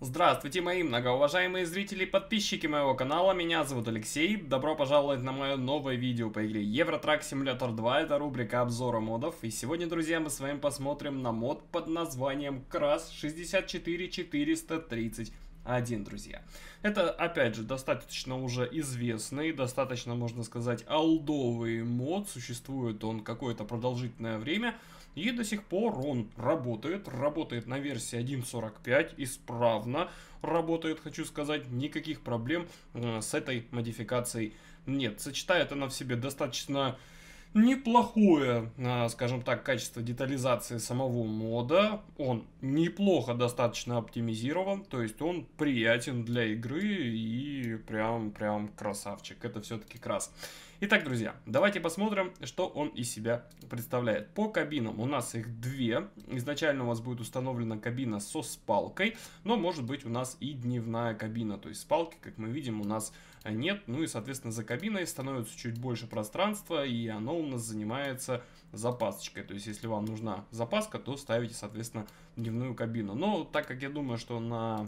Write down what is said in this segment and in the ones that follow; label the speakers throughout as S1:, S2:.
S1: Здравствуйте, мои многоуважаемые зрители и подписчики моего канала, меня зовут Алексей, добро пожаловать на мое новое видео по игре Евротрак Simulator 2, это рубрика обзора модов, и сегодня, друзья, мы с вами посмотрим на мод под названием Крас 64431, друзья. Это, опять же, достаточно уже известный, достаточно, можно сказать, олдовый мод, существует он какое-то продолжительное время, и до сих пор он работает, работает на версии 1.45, исправно работает, хочу сказать, никаких проблем э, с этой модификацией нет. Сочетает она в себе достаточно неплохое, э, скажем так, качество детализации самого мода. Он неплохо достаточно оптимизирован, то есть он приятен для игры и прям, прям красавчик. Это все-таки крас. Итак, друзья, давайте посмотрим, что он из себя представляет. По кабинам у нас их две. Изначально у вас будет установлена кабина со спалкой, но может быть у нас и дневная кабина. То есть спалки, как мы видим, у нас нет. Ну и, соответственно, за кабиной становится чуть больше пространства, и оно у нас занимается запасочкой. То есть, если вам нужна запаска, то ставите, соответственно, дневную кабину. Но так как я думаю, что на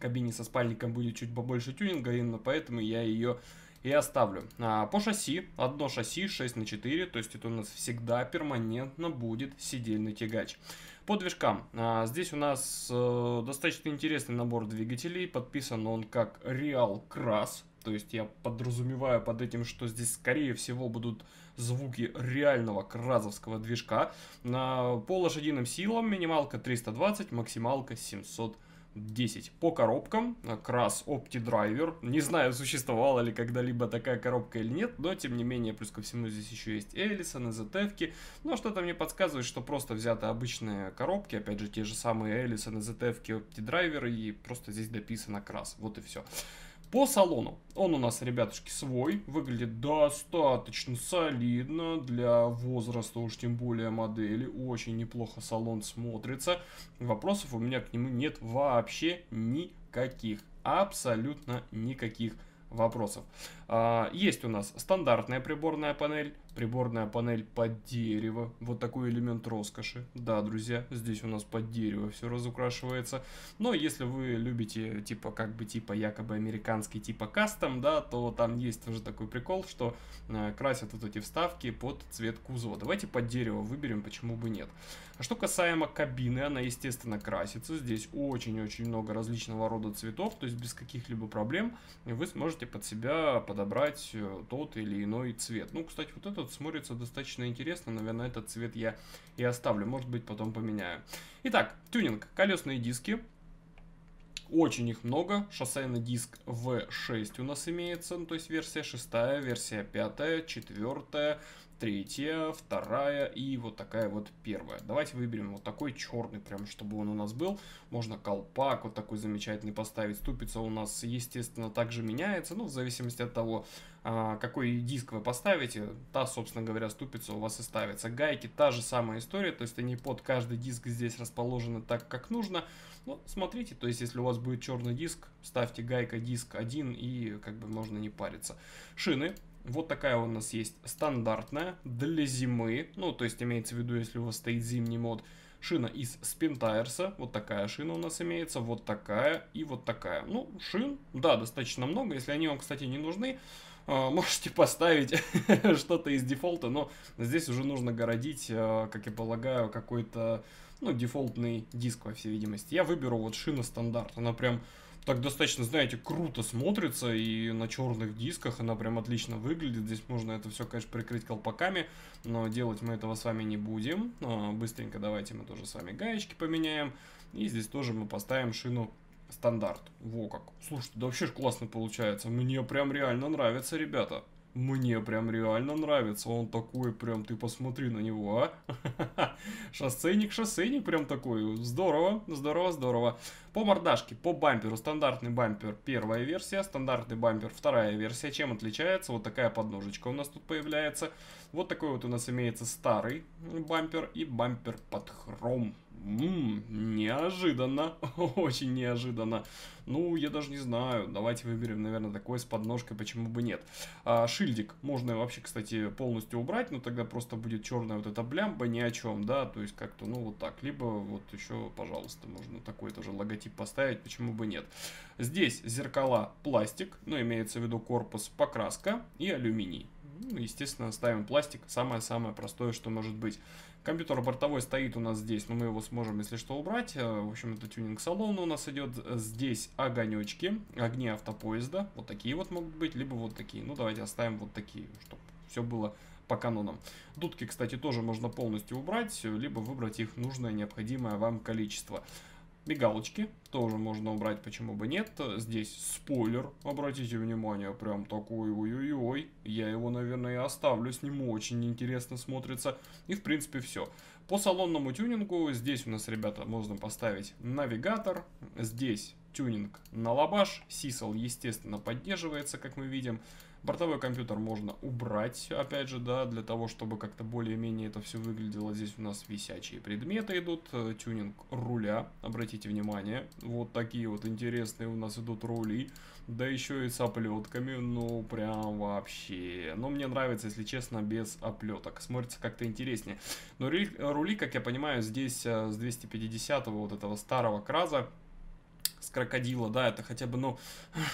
S1: кабине со спальником будет чуть побольше тюнинга, именно поэтому я ее и оставлю. А, по шасси, одно шасси 6 на 4, то есть это у нас всегда перманентно будет сидельный тягач. По движкам, а, здесь у нас э, достаточно интересный набор двигателей, подписан он как Real Crass, то есть я подразумеваю под этим, что здесь скорее всего будут звуки реального кразовского движка. По лошадиным силам минималка 320, максималка 700 10. По коробкам, Крас OptiDriver. Не знаю, существовала ли когда-либо такая коробка или нет, но тем не менее, плюс ко всему здесь еще есть Элисон, ZF-ки. Но что-то мне подсказывает, что просто взяты обычные коробки, опять же, те же самые Элисон, ZF-ки, OptiDriver, и просто здесь дописано Крас. Вот и все. По салону. Он у нас, ребятушки, свой. Выглядит достаточно солидно для возраста, уж тем более модели. Очень неплохо салон смотрится. Вопросов у меня к нему нет вообще никаких. Абсолютно никаких вопросов. А, есть у нас стандартная приборная панель, приборная панель под дерево, вот такой элемент роскоши. Да, друзья, здесь у нас под дерево все разукрашивается. Но если вы любите, типа, как бы, типа, якобы американский, типа, кастом, да, то там есть тоже такой прикол, что э, красят вот эти вставки под цвет кузова. Давайте под дерево выберем, почему бы нет. А что касаемо кабины, она, естественно, красится. Здесь очень-очень много различного рода цветов, то есть без каких-либо проблем вы сможете под себя под подобрать э, тот или иной цвет. Ну, кстати, вот этот смотрится достаточно интересно. Наверное, этот цвет я и оставлю. Может быть, потом поменяю. Итак, тюнинг. Колесные диски. Очень их много. Шоссейный диск V6 у нас имеется, ну, то есть версия 6, версия 5, 4, третья, вторая и вот такая вот первая. Давайте выберем вот такой черный, прям чтобы он у нас был. Можно колпак вот такой замечательный поставить. Ступица у нас, естественно, также меняется, ну, в зависимости от того, а, какой диск вы поставите, та, собственно говоря, ступица у вас и ставится. Гайки та же самая история, то есть они под каждый диск здесь расположены так, как нужно. Ну, смотрите, то есть если у вас будет черный диск, ставьте гайка диск один и как бы можно не париться. Шины вот такая у нас есть стандартная для зимы. Ну, то есть имеется в виду, если у вас стоит зимний мод. Шина из Spintires. Вот такая шина у нас имеется. Вот такая и вот такая. Ну, шин, да, достаточно много. Если они вам, кстати, не нужны, а, можете поставить что-то из дефолта. Но здесь уже нужно городить, а, как я полагаю, какой-то, ну, дефолтный диск, во всей видимости. Я выберу вот шина стандарт. Она прям так достаточно, знаете, круто смотрится, и на черных дисках она прям отлично выглядит. Здесь можно это все, конечно, прикрыть колпаками, но делать мы этого с вами не будем. А, быстренько давайте мы тоже с вами гаечки поменяем. И здесь тоже мы поставим шину стандарт. Во как. Слушайте, да вообще классно получается. Мне прям реально нравится, ребята. Мне прям реально нравится. Он такой прям, ты посмотри на него, а. шоссейник, шоссейник прям такой. Здорово, здорово, здорово. По мордашке, по бамперу. Стандартный бампер первая версия, стандартный бампер вторая версия. Чем отличается? Вот такая подножечка у нас тут появляется. Вот такой вот у нас имеется старый бампер и бампер под хром. Ммм, неожиданно, очень неожиданно. Ну, я даже не знаю, давайте выберем, наверное, такой с подножкой, почему бы нет. А, шильдик можно вообще, кстати, полностью убрать, но тогда просто будет черная вот эта блямба ни о чем, да, то есть как-то, ну, вот так. Либо вот еще, пожалуйста, можно такой тоже логотип поставить, почему бы нет. Здесь зеркала пластик, ну, имеется в виду корпус покраска и алюминий. Ну, естественно, ставим пластик, самое-самое простое, что может быть. Компьютер бортовой стоит у нас здесь, но мы его сможем, если что, убрать. Э, в общем, это тюнинг салона у нас идет. Здесь огонечки, огни автопоезда. Вот такие вот могут быть, либо вот такие. Ну, давайте оставим вот такие, чтобы все было по канонам. Дудки, кстати, тоже можно полностью убрать, либо выбрать их нужное, необходимое вам количество. Мигалочки тоже можно убрать, почему бы нет. Здесь спойлер, обратите внимание, прям такой ой-ой-ой. Я его, наверное, и оставлю, с ним очень интересно смотрится. И, в принципе, все. По салонному тюнингу здесь у нас, ребята, можно поставить навигатор. Здесь тюнинг на лабаш. Сисал, естественно, поддерживается, как мы видим. Бортовой компьютер можно убрать, опять же, да, для того, чтобы как-то более-менее это все выглядело. Здесь у нас висячие предметы идут, э, тюнинг руля, обратите внимание. Вот такие вот интересные у нас идут рули, да еще и с оплетками, ну прям вообще. Но мне нравится, если честно, без оплеток, смотрится как-то интереснее. Но рули, как я понимаю, здесь э, с 250 вот этого старого краза, с крокодила, да, это хотя бы, ну,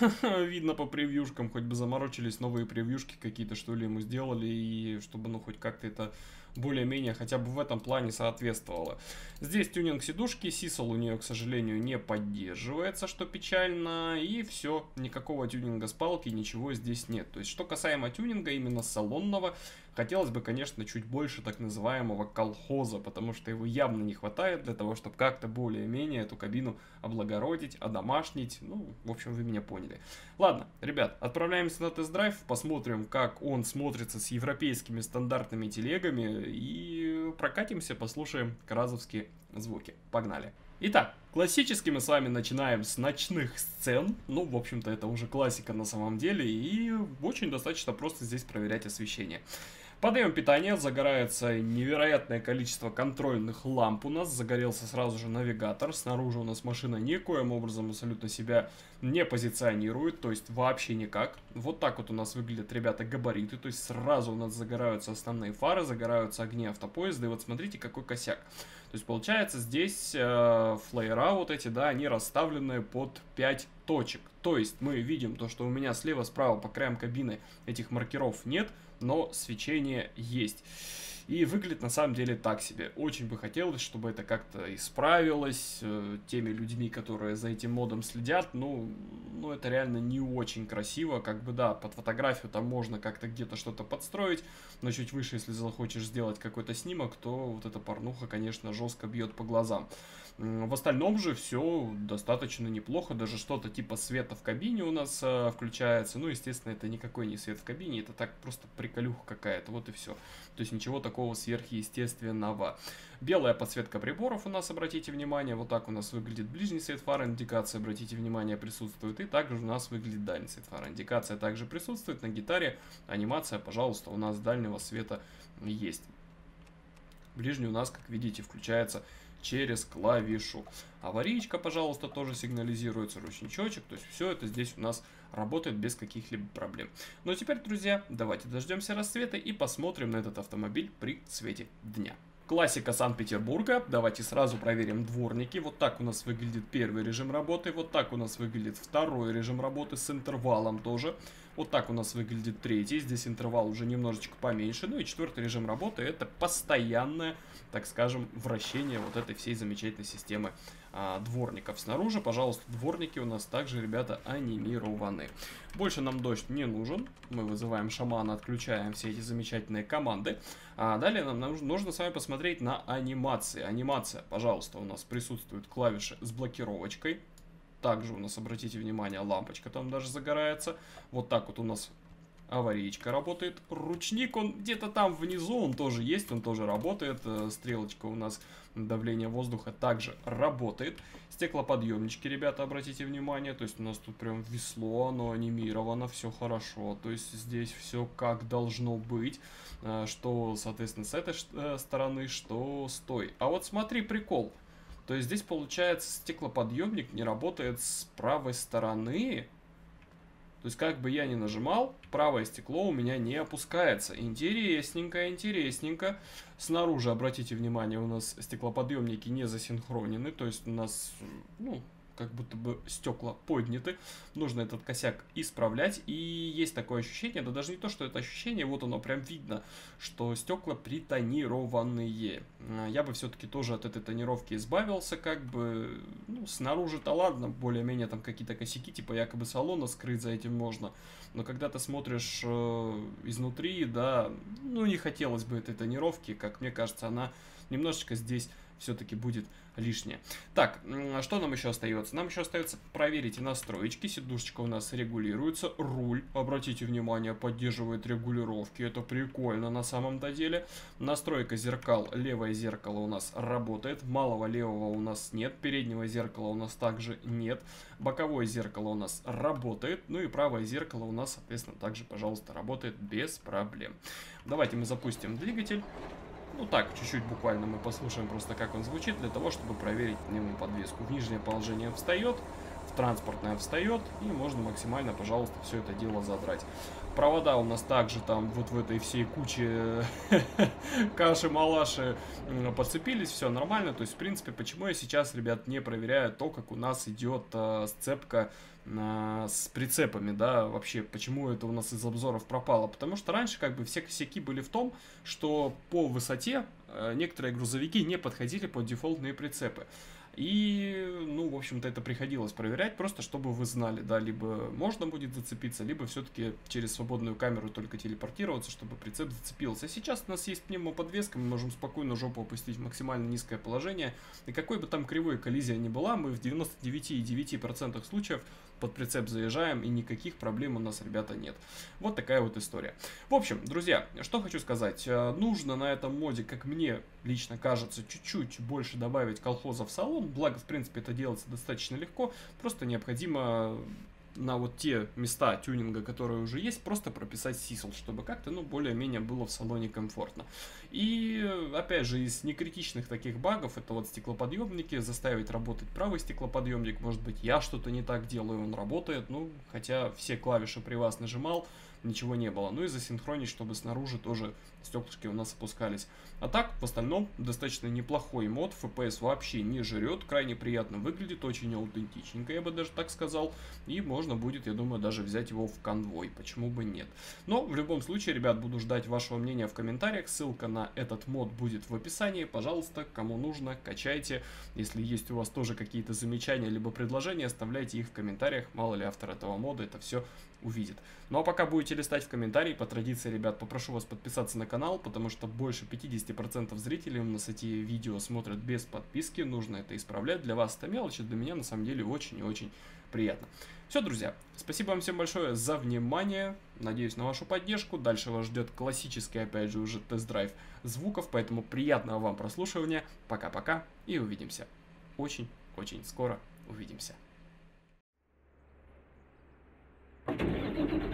S1: видно по превьюшкам, хоть бы заморочились новые превьюшки какие-то, что ли, ему сделали, и чтобы, ну, хоть как-то это более-менее хотя бы в этом плане соответствовало. Здесь тюнинг сидушки, сисал у нее, к сожалению, не поддерживается, что печально, и все, никакого тюнинга с палки, ничего здесь нет. То есть, что касаемо тюнинга именно салонного, Хотелось бы, конечно, чуть больше так называемого колхоза, потому что его явно не хватает для того, чтобы как-то более-менее эту кабину облагородить, одомашнить. Ну, в общем, вы меня поняли. Ладно, ребят, отправляемся на тест-драйв, посмотрим, как он смотрится с европейскими стандартными телегами и прокатимся, послушаем каразовские звуки. Погнали! Итак, классически мы с вами начинаем с ночных сцен. Ну, в общем-то, это уже классика на самом деле. И очень достаточно просто здесь проверять освещение. Подаем питание, загорается невероятное количество контрольных ламп у нас, загорелся сразу же навигатор, снаружи у нас машина никоим образом абсолютно себя не позиционирует, то есть вообще никак. Вот так вот у нас выглядят, ребята, габариты, то есть сразу у нас загораются основные фары, загораются огни автопоезда, и вот смотрите, какой косяк. То есть получается здесь э, флеера вот эти, да, они расставлены под 5 точек. То есть мы видим то, что у меня слева-справа по краям кабины этих маркеров нет, но свечение есть. И выглядит на самом деле так себе. Очень бы хотелось, чтобы это как-то исправилось э, теми людьми, которые за этим модом следят. Ну, ну, это реально не очень красиво. Как бы, да, под фотографию там можно как-то где-то что-то подстроить, но чуть выше, если захочешь сделать какой-то снимок, то вот эта порнуха, конечно, жестко бьет по глазам. В остальном же все достаточно неплохо, даже что-то типа света в кабине у нас э, включается. Ну, естественно, это никакой не свет в кабине, это так просто приколюха какая-то, вот и все. То есть ничего такого сверхъестественного. Белая подсветка приборов у нас, обратите внимание, вот так у нас выглядит ближний свет фары, индикация, обратите внимание, присутствует. И также у нас выглядит дальний свет фары. Индикация также присутствует на гитаре, анимация, пожалуйста, у нас дальнего света есть. Ближний у нас, как видите, включается через клавишу. Аварийка, пожалуйста, тоже сигнализируется, ручничочек. То есть все это здесь у нас работает без каких-либо проблем. Ну а теперь, друзья, давайте дождемся рассвета и посмотрим на этот автомобиль при свете дня. Классика Санкт-Петербурга. Давайте сразу проверим дворники. Вот так у нас выглядит первый режим работы. Вот так у нас выглядит второй режим работы с интервалом тоже. Вот так у нас выглядит третий. Здесь интервал уже немножечко поменьше. Ну и четвертый режим работы это постоянное, так скажем, вращение вот этой всей замечательной системы а, дворников. Снаружи, пожалуйста, дворники у нас также, ребята, анимированы. Больше нам дождь не нужен. Мы вызываем шамана, отключаем все эти замечательные команды. А далее нам нужно, нужно с вами посмотреть на анимации. Анимация, пожалуйста, у нас присутствуют клавиши с блокировочкой. Также у нас, обратите внимание, лампочка там даже загорается. Вот так вот у нас аварийка работает. Ручник, он где-то там внизу, он тоже есть, он тоже работает. Э, стрелочка у нас давление воздуха также работает. Стеклоподъемнички, ребята, обратите внимание. То есть у нас тут прям весло, оно анимировано, все хорошо. То есть здесь все как должно быть. Э, что, соответственно, с этой э, стороны, что с той. А вот смотри, прикол. То есть здесь получается стеклоподъемник не работает с правой стороны. То есть как бы я ни нажимал, правое стекло у меня не опускается. Интересненько, интересненько. Снаружи, обратите внимание, у нас стеклоподъемники не засинхронены. То есть у нас, ну, как будто бы стекла подняты. Нужно этот косяк исправлять. И есть такое ощущение, да даже не то, что это ощущение, вот оно прям видно, что стекла притонированные. А, я бы все-таки тоже от этой тонировки избавился, как бы, ну, снаружи-то ладно, более-менее там какие-то косяки, типа якобы салона скрыть за этим можно. Но когда ты смотришь э, изнутри, да, ну, не хотелось бы этой тонировки, как мне кажется, она немножечко здесь все-таки будет лишнее. Так, что нам еще остается? Нам еще остается проверить настроечки. Сидушечка у нас регулируется. Руль, обратите внимание, поддерживает регулировки. Это прикольно на самом-то деле. Настройка зеркал. Левое зеркало у нас работает. Малого левого у нас нет. Переднего зеркала у нас также нет. Боковое зеркало у нас работает. Ну и правое зеркало у нас, соответственно, также, пожалуйста, работает без проблем. Давайте мы запустим двигатель. Ну так, чуть-чуть буквально мы послушаем просто, как он звучит, для того, чтобы проверить пневмоподвеску. В нижнее положение встает, в транспортное встает, и можно максимально, пожалуйста, все это дело задрать. Провода у нас также там вот в этой всей куче каши-малаши подцепились, все нормально. То есть, в принципе, почему я сейчас, ребят, не проверяю то, как у нас идет э, сцепка э, с прицепами, да, вообще, почему это у нас из обзоров пропало. Потому что раньше как бы все косяки были в том, что по высоте э, некоторые грузовики не подходили под дефолтные прицепы. И, ну, в общем-то, это приходилось проверять, просто чтобы вы знали, да, либо можно будет зацепиться, либо все-таки через свободную камеру только телепортироваться, чтобы прицеп зацепился. Сейчас у нас есть пневмоподвеска, мы можем спокойно жопу опустить в максимально низкое положение, и какой бы там кривой коллизия ни была, мы в 99,9% случаев под прицеп заезжаем, и никаких проблем у нас, ребята, нет. Вот такая вот история. В общем, друзья, что хочу сказать. Э, нужно на этом моде, как мне лично кажется, чуть-чуть больше добавить колхоза в салон. Благо, в принципе, это делается достаточно легко. Просто необходимо на вот те места тюнинга, которые уже есть, просто прописать сисл, чтобы как-то, ну, более-менее было в салоне комфортно. И, опять же, из некритичных таких багов, это вот стеклоподъемники, заставить работать правый стеклоподъемник, может быть, я что-то не так делаю, он работает, ну, хотя все клавиши при вас нажимал, ничего не было. Ну и засинхронить, чтобы снаружи тоже стеклышки у нас опускались. А так, в остальном, достаточно неплохой мод, FPS вообще не жрет, крайне приятно выглядит, очень аутентичненько, я бы даже так сказал. И можно будет, я думаю, даже взять его в конвой, почему бы нет. Но, в любом случае, ребят, буду ждать вашего мнения в комментариях, ссылка на этот мод будет в описании, пожалуйста, кому нужно, качайте. Если есть у вас тоже какие-то замечания, либо предложения, оставляйте их в комментариях, мало ли автор этого мода это все увидит. Ну а пока будете листать в комментарии, по традиции, ребят, попрошу вас подписаться на канал, потому что больше 50% зрителей у нас эти видео смотрят без подписки, нужно это исправлять. Для вас это мелочь, для меня на самом деле очень и очень приятно. Все, друзья, спасибо вам всем большое за внимание, надеюсь на вашу поддержку. Дальше вас ждет классический, опять же, уже тест-драйв звуков, поэтому приятного вам прослушивания. Пока-пока и увидимся. Очень-очень скоро увидимся. Thank you.